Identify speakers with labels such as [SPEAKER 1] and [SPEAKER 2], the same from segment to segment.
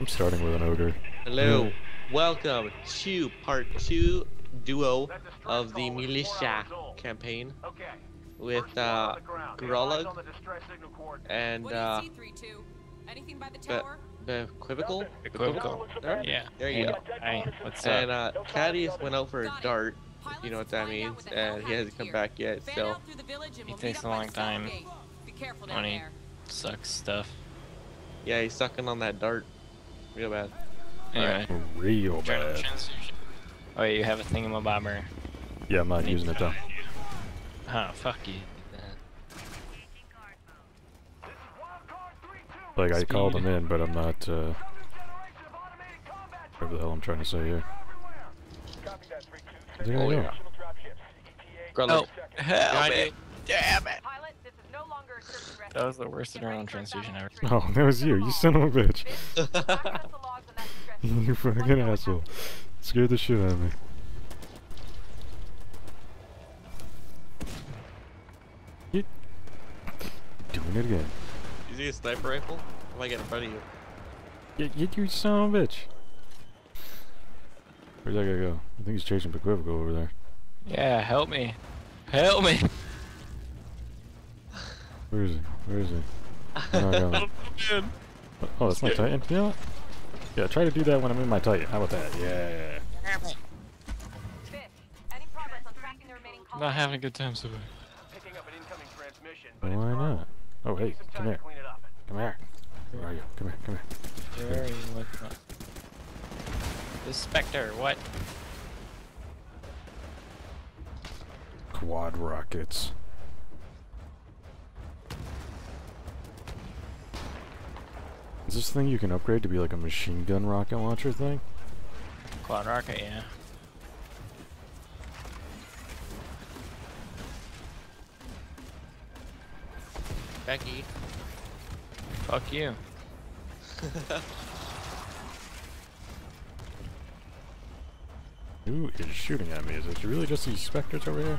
[SPEAKER 1] I'm starting with an ogre.
[SPEAKER 2] Hello, welcome to part two duo of the militia campaign with uh, Grolug and uh,
[SPEAKER 3] Anything by the
[SPEAKER 2] Be-
[SPEAKER 3] tower?
[SPEAKER 2] Bequivocal.
[SPEAKER 4] Equivocal. Yeah.
[SPEAKER 2] There you
[SPEAKER 4] Hey,
[SPEAKER 2] go.
[SPEAKER 4] Hey, what's
[SPEAKER 2] And
[SPEAKER 4] up?
[SPEAKER 2] uh, Caddius went out for a dart, if you know what that means,
[SPEAKER 3] what the hell
[SPEAKER 2] and he hasn't come back yet. So
[SPEAKER 3] out through the village and
[SPEAKER 4] It
[SPEAKER 3] we'll meet
[SPEAKER 4] takes a long time.
[SPEAKER 3] south gate. Be careful down there.
[SPEAKER 4] Sucks stuff.
[SPEAKER 2] yeah, he's sucking on that dart, real bad.
[SPEAKER 4] Anyway.
[SPEAKER 1] Real bad.
[SPEAKER 4] transfusion. Oh, you have a thingamabobber.
[SPEAKER 1] Yeah, I'm not using it though.
[SPEAKER 4] Huh, fuck you.
[SPEAKER 1] Like I called
[SPEAKER 4] Speed.
[SPEAKER 1] him in, but I'm not. uh... Whatever the hell I'm trying to say here. Where'd the guy
[SPEAKER 2] Oh,
[SPEAKER 1] go?
[SPEAKER 2] yeah. Grolug.
[SPEAKER 4] Oh, hell
[SPEAKER 2] Behind
[SPEAKER 4] Damn it.
[SPEAKER 3] Pilot, this is no longer a search and rescue.
[SPEAKER 4] That was the worst adrenaline transfusion ever.
[SPEAKER 1] Oh, that was you. You son of a bitch. you fucking asshole. Scared the shit out of me. You... Doing it again.
[SPEAKER 2] You see a sniper rifle? I might get in front of you.
[SPEAKER 1] Get, get you son of a bitch. Where's that guy go? I think he's chasing Bequivocal over there.
[SPEAKER 4] Yeah, help me. Help me.
[SPEAKER 1] Where is he? Where is he? Oh, I got him. Oh, that's my Titan. You know what? Yeah, try to do that when I'm in my Titan. How about that? Yeah.
[SPEAKER 3] Fish, any progress on tracking the remaining
[SPEAKER 4] Not having a good time, so
[SPEAKER 5] Picking up an incoming transmission,
[SPEAKER 1] Why
[SPEAKER 5] but it's garbled.
[SPEAKER 1] not? Oh, hey, come here.
[SPEAKER 5] to clean it up.
[SPEAKER 1] Come here. Where are you? Come here, come here.
[SPEAKER 4] Very what? The Spectre, what?
[SPEAKER 1] Quad rockets. Is this thing you can upgrade to be like a machine gun rocket launcher thing?
[SPEAKER 4] Quad rocket, yeah.
[SPEAKER 2] Becky.
[SPEAKER 4] Fuck you.
[SPEAKER 1] Who is shooting at me? Is it really just these specters over here?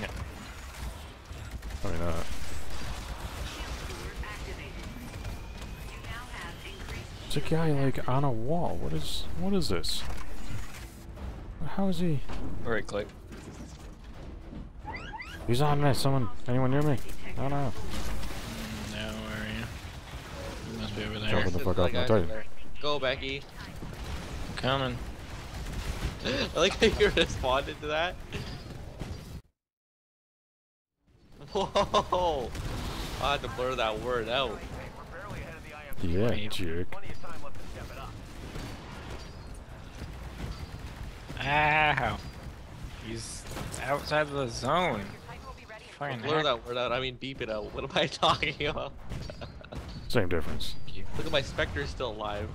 [SPEAKER 4] No.
[SPEAKER 1] Probably not. A guy like on a wall. What is what is this? How is he?
[SPEAKER 4] Right click.
[SPEAKER 1] He's on me. Someone, anyone near me? I don't know.
[SPEAKER 4] No, where are you? You must be over there.
[SPEAKER 1] Jumping the fuck off my
[SPEAKER 2] Guys
[SPEAKER 1] Titan.
[SPEAKER 2] in there. Go, Becky.
[SPEAKER 4] Coming.
[SPEAKER 2] I like how you responded to that. Whoa! I had to blur that word out.
[SPEAKER 5] It up.
[SPEAKER 4] Ow. He's outside of the zone.
[SPEAKER 3] Your Titan will be ready in
[SPEAKER 4] Fucking
[SPEAKER 2] Blur that word out. I mean, beep it out. What am I talking about?
[SPEAKER 1] Same difference.
[SPEAKER 2] Look at my Spectre still alive.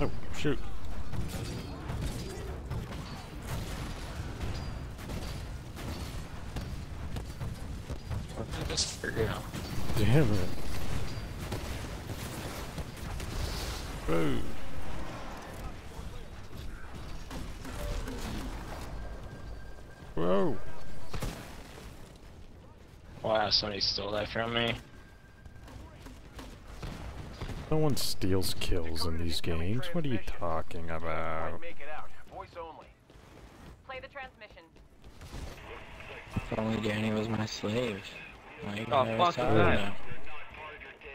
[SPEAKER 1] Oh, shoot. Damn it. Whoa. Whoa.
[SPEAKER 4] Wow, somebody stole that from me.
[SPEAKER 1] No one steals kills in these games. What are you talking about?
[SPEAKER 5] make it out. Voice only.
[SPEAKER 3] Play the transmission.
[SPEAKER 6] If only Danny was my slave. Like,
[SPEAKER 2] Oh,
[SPEAKER 6] I
[SPEAKER 2] fuck
[SPEAKER 6] saw
[SPEAKER 2] that.
[SPEAKER 6] now.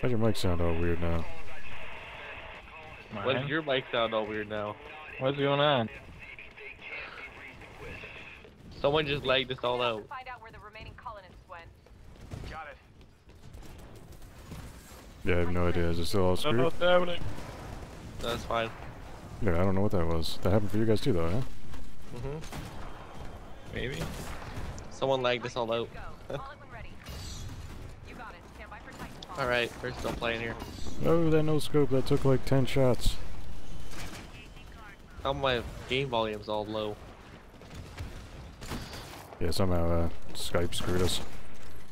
[SPEAKER 1] Why'd your mic sound all weird now?
[SPEAKER 2] Why does your mic sound all weird now?
[SPEAKER 4] What's going on?
[SPEAKER 2] Someone just lagged us all out.
[SPEAKER 3] Find out where the remaining colonists went.
[SPEAKER 5] Got it.
[SPEAKER 1] Yeah, I have no idea. Is it still all
[SPEAKER 4] Don't
[SPEAKER 1] screwed?
[SPEAKER 4] know what's happening.
[SPEAKER 2] That's fine.
[SPEAKER 1] Yeah, I don't know what that was. That happened for you guys too, though, huh?
[SPEAKER 2] hmm
[SPEAKER 4] Maybe.
[SPEAKER 2] Someone lagged us all out. Alright, we're still playing here.
[SPEAKER 1] Oh, that no scope. That took like 10 shots.
[SPEAKER 2] How my game volume's all low.
[SPEAKER 1] Yeah, somehow uh, Skype screwed us.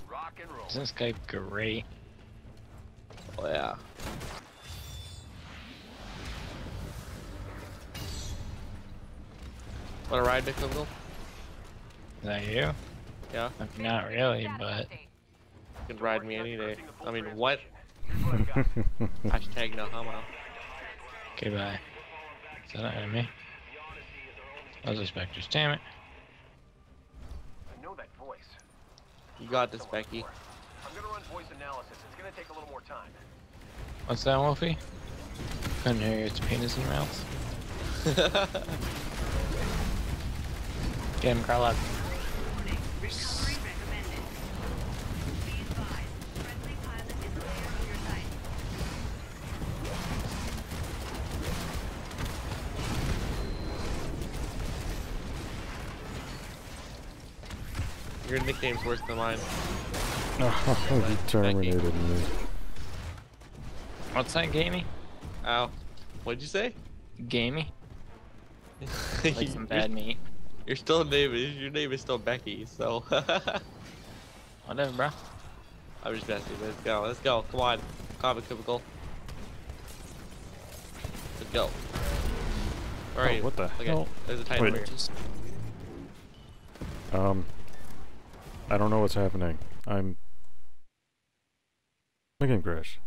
[SPEAKER 5] Rock and roll.
[SPEAKER 4] Isn't Skype great?
[SPEAKER 2] Oh yeah. Want to ride, Nick Google?
[SPEAKER 4] Is that you?
[SPEAKER 2] Yeah,
[SPEAKER 4] Not really, but
[SPEAKER 3] Update.
[SPEAKER 2] You can ride me any day. I mean, what?
[SPEAKER 5] Here's what I've got.
[SPEAKER 2] Hashtag no homo.
[SPEAKER 4] okay, bye. Is that an enemy? Those are specters. Damn it.
[SPEAKER 5] I know that voice.
[SPEAKER 2] You got this, Becky.
[SPEAKER 5] I'm gonna run voice analysis. It's gonna take a little more time.
[SPEAKER 4] What's that, Wolfie? Couldn't hear you. It's penis in your mouth. Get him, Carla.
[SPEAKER 3] Your
[SPEAKER 2] nickname's worse than mine.
[SPEAKER 1] oh, you terminated me.
[SPEAKER 4] What's that, gamey?
[SPEAKER 2] Ow. What'd you say?
[SPEAKER 4] Gamey? Like some
[SPEAKER 2] You're-
[SPEAKER 4] bad meat.
[SPEAKER 2] Your still name is your name is still Becky, so
[SPEAKER 4] Whatever, bro.
[SPEAKER 2] I'm just messing. Let's go. Let's go. Come on. Comic cubicle. Let's go. Where are
[SPEAKER 1] Oh, what the
[SPEAKER 2] Okay,
[SPEAKER 1] hell?
[SPEAKER 2] There's a titan
[SPEAKER 1] Wait.
[SPEAKER 2] over here.
[SPEAKER 4] Just
[SPEAKER 1] Um, I don't know what's happening. I'm. My game crashed.